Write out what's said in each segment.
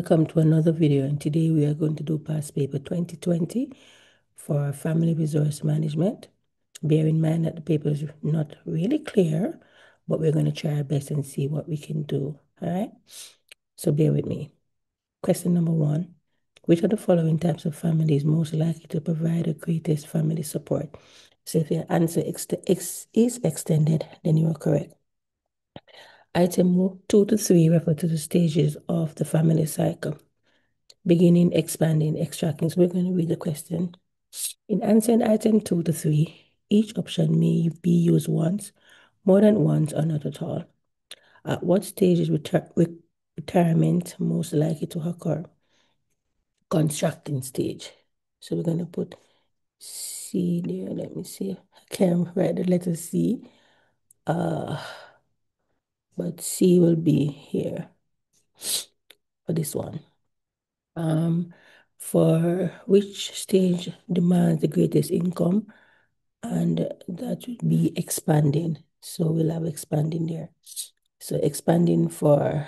Welcome to another video and today we are going to do past paper 2020 for family resource management. Bear in mind that the paper is not really clear, but we're going to try our best and see what we can do. All right, so bear with me. Question number one, which of the following types of family is most likely to provide the greatest family support? So if your answer ex is extended, then you are correct. Item 2 to 3 refer to the stages of the family cycle, beginning, expanding, extracting. So we're going to read the question. In answering item 2 to 3, each option may be used once, more than once, or not at all. At what stage is retirement most likely to occur? Constructing stage. So we're going to put C there. Let me see. I can't write the letter C. Uh, but C will be here for this one. Um, for which stage demands the greatest income, and that would be expanding. So we'll have expanding there. So expanding for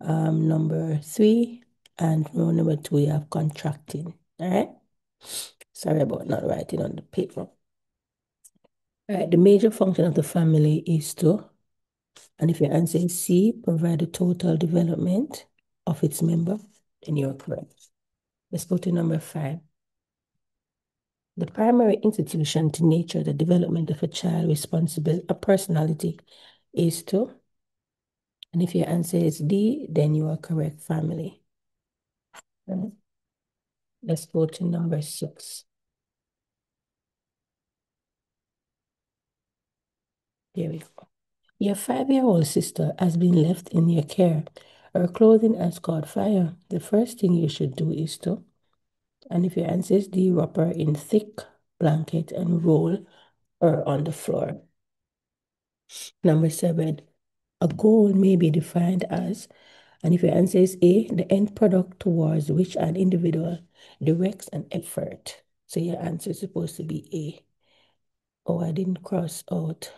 um, number three, and number two, we have contracting. All right. Sorry about not writing on the paper. Right. The major function of the family is to and if your answer is C, provide the total development of its member, then you're correct. Let's go to number five. The primary institution to nature the development of a child responsible, a personality, is to, and if your answer is D, then you are correct, family. Let's go to number six. Here we go. Your five-year-old sister has been left in your care. Her clothing has caught fire. The first thing you should do is to, and if your answer is D, wrap her in thick blanket and roll her on the floor. Number seven, a goal may be defined as, and if your answer is A, the end product towards which an individual directs an effort. So your answer is supposed to be A. Oh, I didn't cross out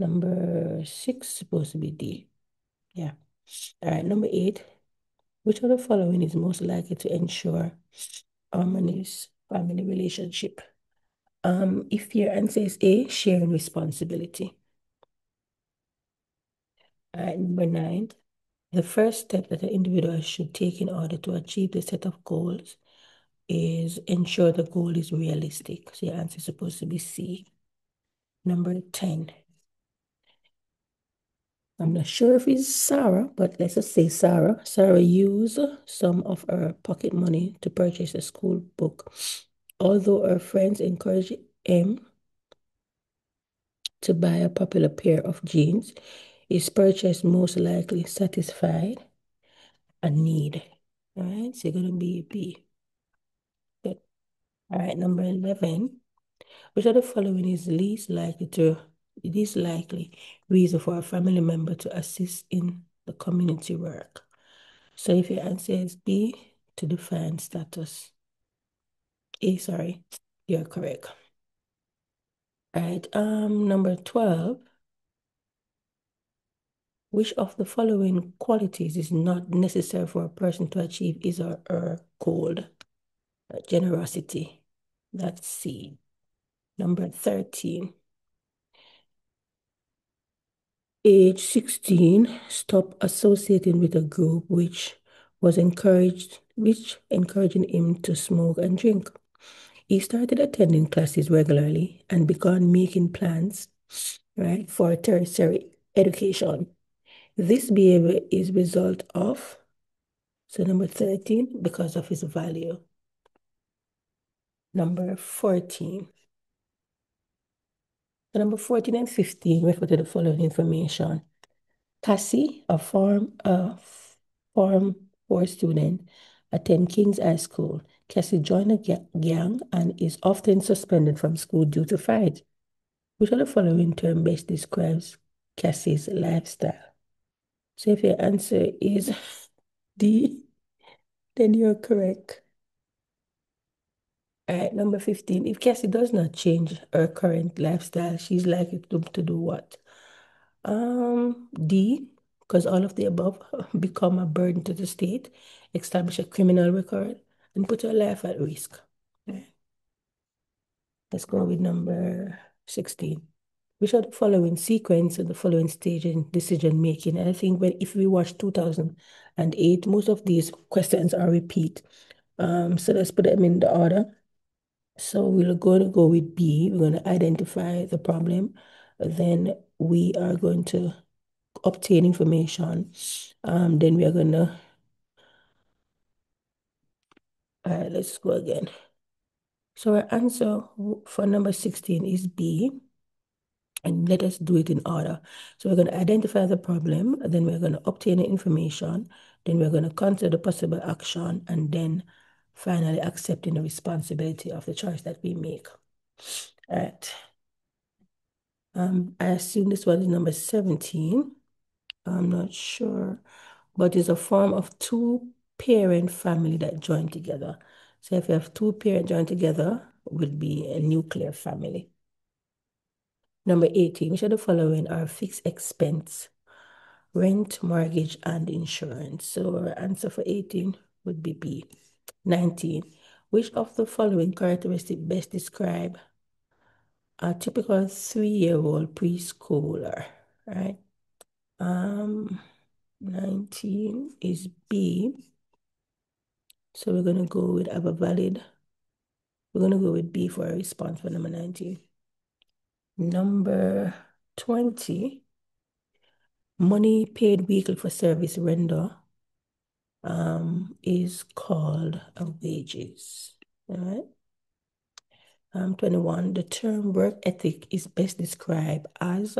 Number six supposed to be D. Yeah. All right, number eight. Which of the following is most likely to ensure harmonious family relationship? Um, if your answer is A, sharing responsibility. All right, number nine. The first step that an individual should take in order to achieve the set of goals is ensure the goal is realistic. So your answer is supposed to be C. Number 10. I'm not sure if it's Sarah, but let's just say Sarah. Sarah used some of her pocket money to purchase a school book. Although her friends encouraged him to buy a popular pair of jeans, his purchase most likely satisfied a need. All right, so you're going to be B. Good. All right, number 11. Which of the following is least likely to it is likely reason for a family member to assist in the community work. So if your answer is B, to define status. A, sorry, you're correct. Right, um, number 12. Which of the following qualities is not necessary for a person to achieve his or her goal? Generosity. That's C. Number 13 age 16, stopped associating with a group which was encouraged, which encouraging him to smoke and drink. He started attending classes regularly and began making plans, right, for tertiary education. This behavior is result of, so number 13, because of his value. Number 14, number 14 and 15 refer to the following information. Cassie, a Form, a Form 4 student, attend King's High School. Cassie joined a gang and is often suspended from school due to fights. Which of the following term best describes Cassie's lifestyle? So if your answer is D, then you're correct. All right, number 15. If Cassie does not change her current lifestyle, she's likely to, to do what? Um, D, because all of the above become a burden to the state, establish a criminal record, and put your life at risk. Let's go with number 16. We show the following sequence and the following stage in decision making. And I think when if we watch 2008, most of these questions are repeat. Um, so let's put them in the order. So we're going to go with B. We're going to identify the problem. Then we are going to obtain information. Um, then we are going to, all right, let's go again. So our answer for number 16 is B. And let us do it in order. So we're going to identify the problem, then we're going to obtain the information, then we're going to consider the possible action, and then finally accepting the responsibility of the choice that we make. All right. Um, I assume this one is number 17. I'm not sure, but it's a form of two parent family that join together. So if you have two parents join together, would be a nuclear family. Number 18, which are the following are fixed expense? Rent, mortgage, and insurance. So our answer for 18 would be B. 19, which of the following characteristics best describe a typical three-year-old preschooler, right? Um, 19 is B. So we're going to go with have a valid, we're going to go with B for a response for number 19. Number 20, money paid weekly for service render um, is called wages. All right. Um, 21, the term work ethic is best described as,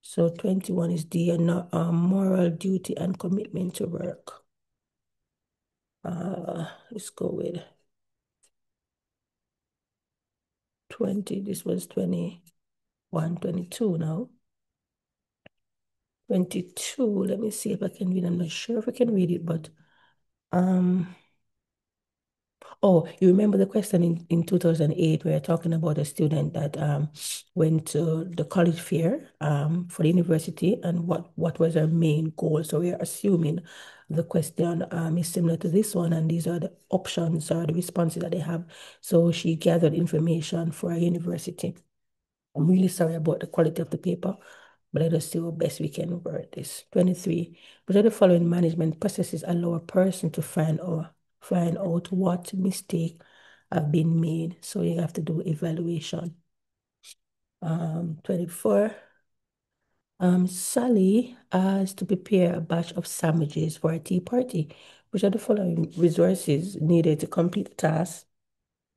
so 21 is the uh, moral duty and commitment to work. Uh, let's go with 20, this was 21, 22 now. 22, let me see if I can read, I'm not sure if I can read it, but, um, Oh, you remember the question in, in 2008, we were talking about a student that um, went to the college fair um, for the university and what, what was her main goal. So we are assuming the question um, is similar to this one and these are the options or the responses that they have. So she gathered information for a university. I'm really sorry about the quality of the paper, but let us what best we can word this. 23, but the following management processes allow a person to find or find out what mistake have been made. So you have to do evaluation. Um, 24. Um, Sally has to prepare a batch of sandwiches for a tea party. Which are the following resources needed to complete the task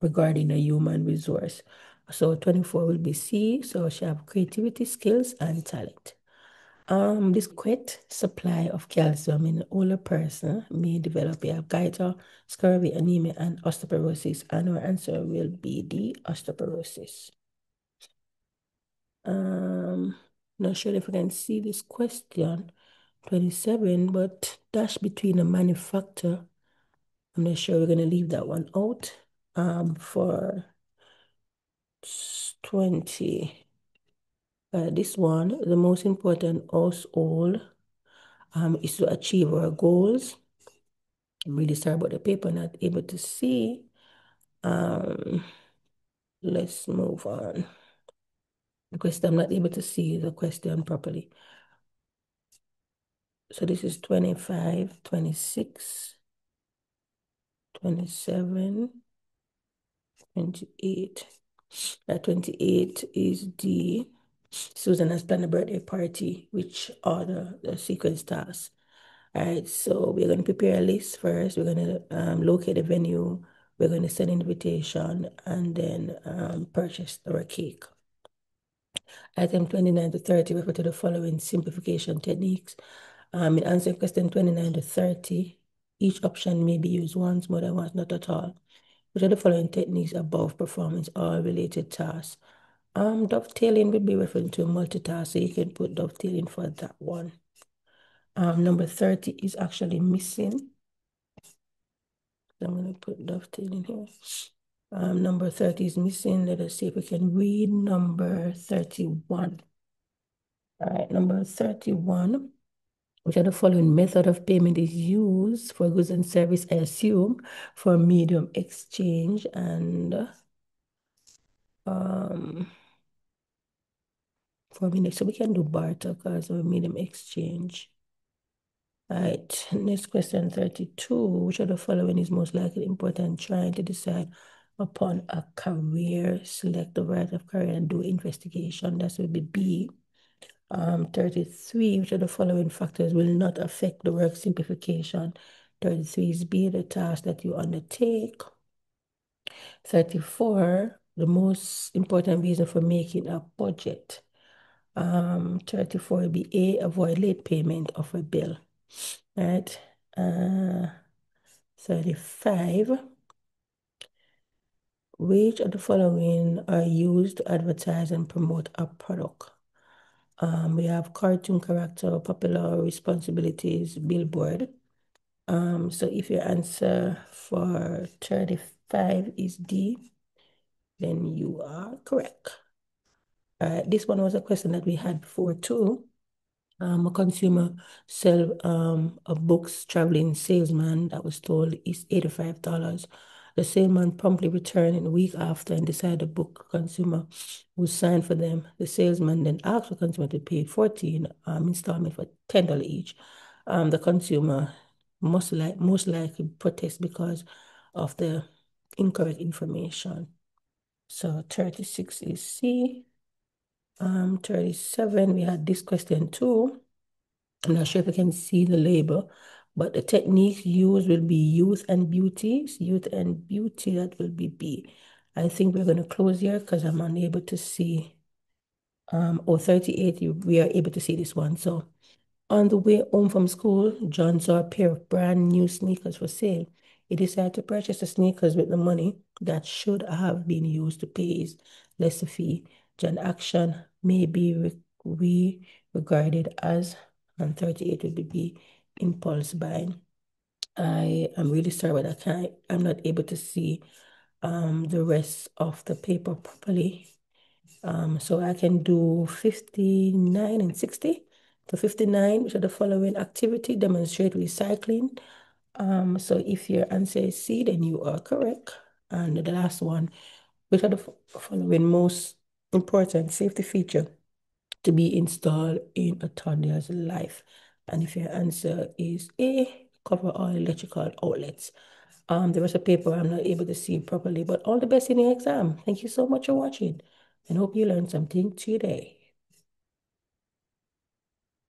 regarding a human resource? So 24 will be C. So she have creativity, skills, and talent. Um, this great supply of calcium in an older person may develop a goiter, scurvy, anemia, and osteoporosis. And our answer will be the osteoporosis. Um, not sure if I can see this question, 27, but dash between a manufacturer. I'm not sure we're going to leave that one out um, for 20. Uh, this one, the most important us all um, is to achieve our goals. I'm really sorry about the paper not able to see. Um, let's move on. Because I'm not able to see the question properly. So this is 25, 26, 27, 28. Uh, 28 is the Susan has planned a birthday party, which are the, the sequence tasks. All right, so we're going to prepare a list first. We're going to um, locate a venue. We're going to send invitation and then um, purchase our cake. Item 29 to 30 refer to the following simplification techniques. Um, in answering question 29 to 30, each option may be used once, more than once, not at all. Which are the following techniques above performance all related tasks? Um, dovetailing would be referring to multitask, so you can put dovetailing for that one. Um, number 30 is actually missing. I'm going to put dovetailing here. Um, number 30 is missing. Let us see if we can read number 31. All right, number 31 which of the following method of payment is used for goods and service, I assume, for medium exchange and um for medium. So we can do barter because of medium exchange. All right, next question 32. Which of the following is most likely important trying to decide upon a career? Select the right of career and do investigation. That would be B. Um, 33, which of the following factors will not affect the work simplification? 33 is B, the task that you undertake. 34, the most important reason for making a budget. Um, 34 would be A, avoid late payment of a bill. Right? Uh, 35, which of the following are used to advertise and promote a product? Um, we have cartoon character, popular responsibilities, billboard. Um, so if your answer for 35 is D, then you are correct. Uh, this one was a question that we had before too. Um, a consumer sell um, a books traveling salesman that was told is $85. The salesman promptly returned in a week after and decided to book a consumer who signed for them. The salesman then asked the consumer to pay 14 um, installment for $10 each. Um, the consumer most, like, most likely protest because of the incorrect information. So 36 is C. Um, 37, we had this question too. I'm not sure if you can see the label, but the techniques used will be youth and beauty. Youth and beauty, that will be B. I think we're going to close here because I'm unable to see. Um, or 38, you, we are able to see this one. So on the way home from school, John saw a pair of brand new sneakers for sale. He decided to purchase the sneakers with the money that should have been used to pay his lesser fee. John action may be re, re regarded as and 38 would be impulse buying. I am really sorry, but I can't, I'm not able to see um, the rest of the paper properly. Um, so I can do 59 and 60. So 59, which are the following activity, demonstrate recycling. Um, so if your answer is C, then you are correct. And the last one, which are the following most important safety feature to be installed in a toddler's life? And if your answer is A, cover all electrical outlets. Um, the rest of the paper I'm not able to see properly, but all the best in your exam. Thank you so much for watching and hope you learned something today.